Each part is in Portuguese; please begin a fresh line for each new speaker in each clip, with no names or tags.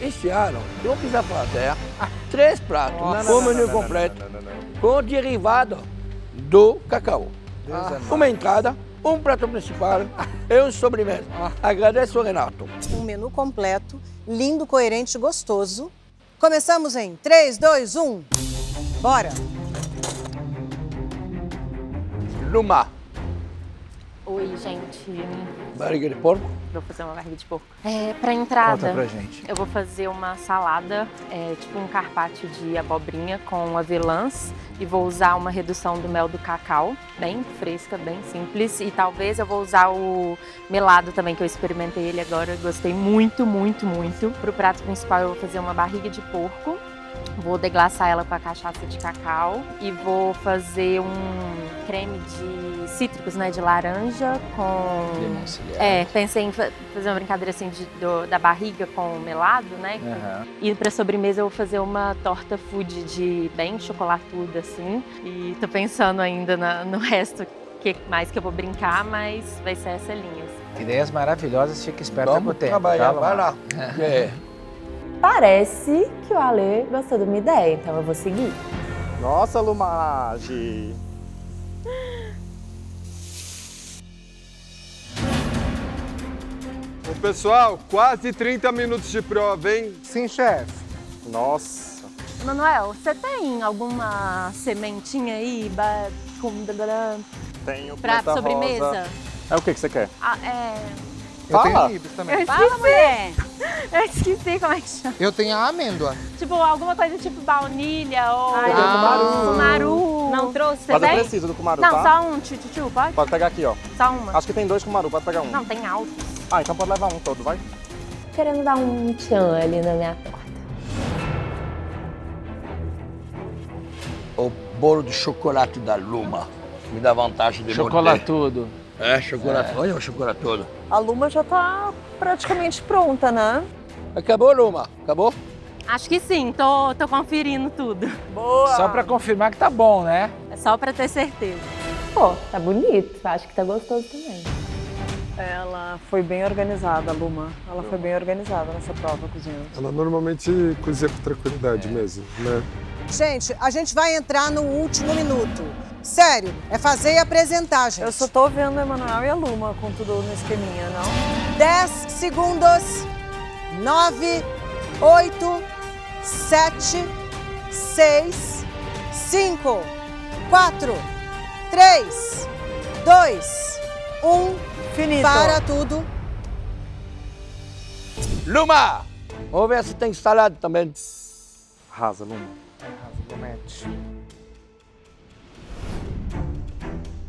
Esse ano, eu precisa fazer três pratos
Nossa.
com o menu completo, com derivado do cacau. Uma entrada, um prato principal e um sobremesa. Agradeço, Renato.
Um menu completo, lindo, coerente, gostoso. Começamos em 3, 2, 1. Bora!
Luma,
Oi, gente.
barriga de porco.
Vou fazer uma barriga de porco. É, pra entrada,
Conta pra gente.
eu vou fazer uma salada, é, tipo um carpaccio de abobrinha com avelãs e vou usar uma redução do mel do cacau, bem fresca, bem simples. E talvez eu vou usar o melado também, que eu experimentei ele agora, gostei muito, muito, muito. Pro prato principal eu vou fazer uma barriga de porco. Vou deglaçar ela com a cachaça de cacau e vou fazer um creme de cítricos, né, de laranja com
Limão
é, pensei em fa- fazer uma brincadeira assim de- do- da barriga com melado, né?
Aham.
E para sobremesa eu vou fazer uma torta food de bem chocolatuda assim. E tô pensando ainda na- no resto que mais que eu vou brincar, mas vai ser essa linha. assim.
Ideias maravilhosas, fica esperta com o
Vamos
tempo.
trabalhar, vai lá. É.
Parece que o Ale gostou da minha ideia, então eu vou seguir.
Nossa, Lumage!
Pessoal, quase 30 minutos de prova, hein?
Sim, chefe. Nossa.
Manuel, você tem alguma sementinha aí com
Tenho
pra sobremesa?
rosa. É o que, que você quer?
Ah, é.
Eu
Fala.
tenho ibis também.
Eu esqueci. Eu esqueci como é que chama.
Eu tenho a amêndoa.
Tipo, alguma coisa tipo baunilha ou
Ai, tem cumaru.
Cumaru.
Não trouxe?
Você
Mas eu
tem?
preciso do Kumaru,
Não,
tá?
só um tchutchu, pode?
Pode pegar aqui, ó.
Só uma.
Acho que tem dois Kumaru, pode pegar um.
Não, tem altos.
Ah, então pode levar um todo, vai.
Querendo dar um tchan ali na minha torta.
O bolo de chocolate da Luma. Me dá vantagem de morder.
Chocolatudo.
É, chocolate. Olha o chocolate todo.
A Luma já tá praticamente pronta, né?
Acabou, Luma? Acabou?
Acho que sim, tô, tô conferindo tudo.
Boa!
Só pra confirmar que tá bom, né?
É só pra ter certeza.
Pô, tá bonito. Acho que tá gostoso também.
Ela foi bem organizada, a Luma. Ela foi bem organizada nessa prova cozinhando.
Ela normalmente cozinha com tranquilidade mesmo, né?
Gente, a gente vai entrar no último minuto. Sério, é fazer e apresentar, gente.
Eu só tô vendo a Emanuel e a Luma com tudo no esqueminha, não?
10 segundos. 9, 8, 7, 6, 5, 4, 3, 2, 1.
Finito.
Para tudo.
Luma! Vamos ver se tem salada também.
Arrasa, Luma.
Arrasa, Lumete.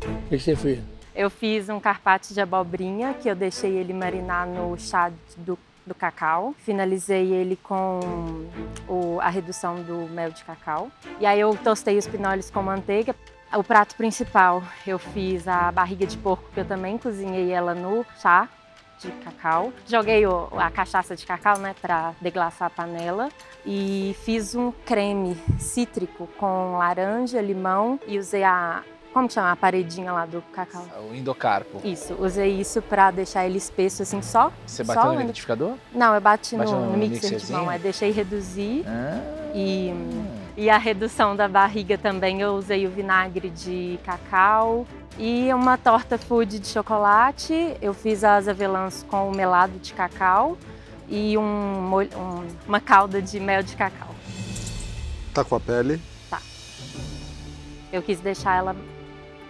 O que que você fez?
Eu fiz um carpaccio de abobrinha, que eu deixei ele marinar no chá do, do cacau. Finalizei ele com o- a redução do mel de cacau. E aí eu tostei os pinoles com manteiga. O prato principal, eu fiz a barriga de porco, que eu também cozinhei ela no chá de cacau. Joguei o- a cachaça de cacau, né, para deglaçar a panela. E fiz um creme cítrico com laranja, limão e usei a... Como que chama? A paredinha lá do cacau.
O endocarpo.
Isso, usei isso pra deixar ele espesso assim só.
Você
só
bateu no
o endo-
liquidificador?
Não, eu bati
Bate
no,
no
no mixer de mão, aí deixei reduzir
Ah,
e, e a redução da barriga também eu usei o vinagre de cacau e uma torta food de chocolate. Eu fiz as avelãs com o melado de cacau e um, molho- um- uma calda de mel de cacau.
Tá com a pele.
Eu quis deixar ela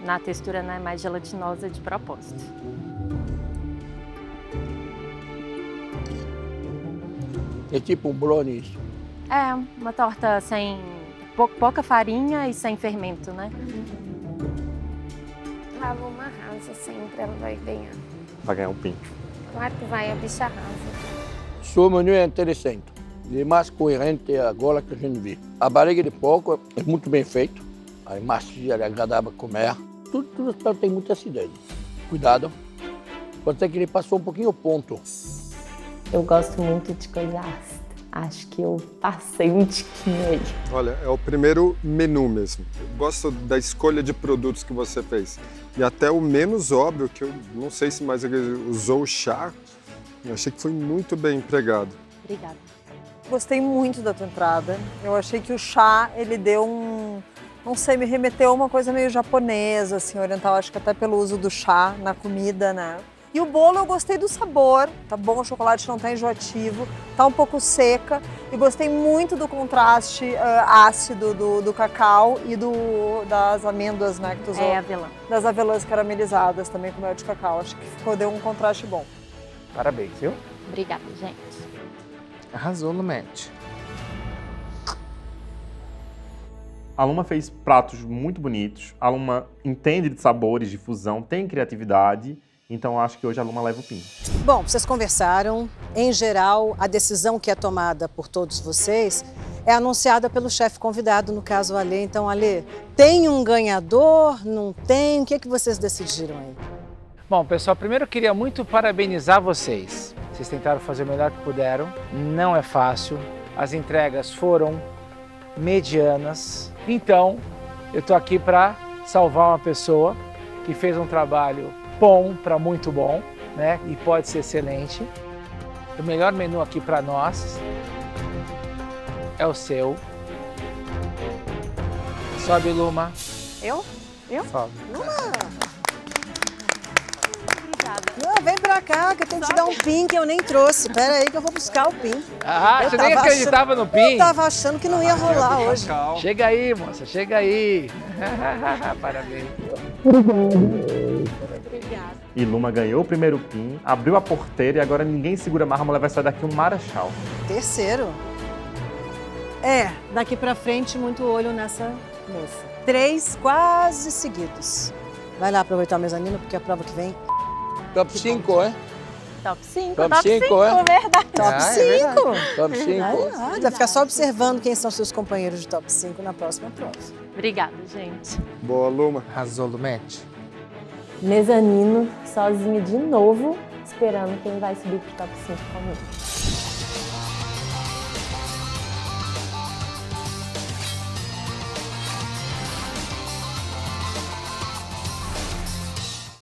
na textura né, mais gelatinosa de propósito.
É tipo um brownie isso.
É, uma torta sem pou- pouca farinha e sem fermento, né?
A Luma arrasa sempre, ela vai ganhar.
Vai ganhar um pinto.
Claro que vai, a bicha arrasa.
Seu menu é interessante. E mais coerente agora que a gente vê. A barriga de porco é muito bem feito. A macia, é agradável a comer. Tudo, tudo pratos tem muita acidez. Cuidado. Pode ser que ele passou um pouquinho o ponto.
Eu gosto muito de coisa ácida. Acho que eu passei um tiquinho aí.
Olha, é o primeiro menu mesmo. Eu gosto da escolha de produtos que você fez. E até o menos óbvio, que eu não sei se mais ele usou o chá, eu achei que foi muito bem empregado.
Obrigada.
Gostei muito da tua entrada. Eu achei que o chá, ele deu um... Não sei, me remeteu a uma coisa meio japonesa, assim, oriental. Acho que até pelo uso do chá na comida, né? E o bolo eu gostei do sabor, tá bom? O chocolate não tá enjoativo, tá um pouco seca. E gostei muito do contraste uh, ácido do, do, cacau e do, das amêndoas, né? Que tu usou.
É, avelã.
Das avelãs caramelizadas também com mel de cacau. Acho que ficou, deu um contraste bom.
Parabéns, viu?
Obrigada, gente.
Arrasou, Lumete.
A Luma fez pratos muito bonitos. A Luma entende de sabores, de fusão, tem criatividade. Então acho que hoje a Luma leva o pin.
Bom, vocês conversaram. Em geral, a decisão que é tomada por todos vocês é anunciada pelo chefe convidado, no caso Alê. Então, Alê, tem um ganhador? Não tem? O que, é que vocês decidiram aí?
Bom, pessoal, primeiro eu queria muito parabenizar vocês. Vocês tentaram fazer o melhor que puderam. Não é fácil. As entregas foram medianas. Então, eu tô aqui para salvar uma pessoa que fez um trabalho bom para muito bom, né? E pode ser excelente. O melhor menu aqui para nós é o seu. Sobe, Luma.
Eu? Eu?
Sobe.
Luma! Não, vem pra cá que eu tenho que te dar um pin que eu nem trouxe. Pera aí que eu vou buscar o pin.
Ah,
eu
você nem acreditava
achando,
no pin?
Eu tava achando que não ia rolar hoje.
Chega aí, moça, chega aí. Parabéns.
Obrigada.
E Luma ganhou o primeiro pin, abriu a porteira e agora ninguém segura mais, a mulher vai sair daqui um marechal.
Terceiro. É, daqui pra frente, muito olho nessa moça. Três quase seguidos. Vai lá aproveitar o mezanino, porque a prova que vem
Top 5, é?
Top 5,
Top
top
5,
5,
é?
verdade.
Top
Ah,
5.
é verdade.
Top 5.
Ah, vai ficar só observando quem são seus companheiros de top 5 na próxima prova.
Obrigada, gente.
Boa, Luma.
Arrasou, Lumete.
Mezanino, sozinho de novo, esperando quem vai subir pro top 5 comigo.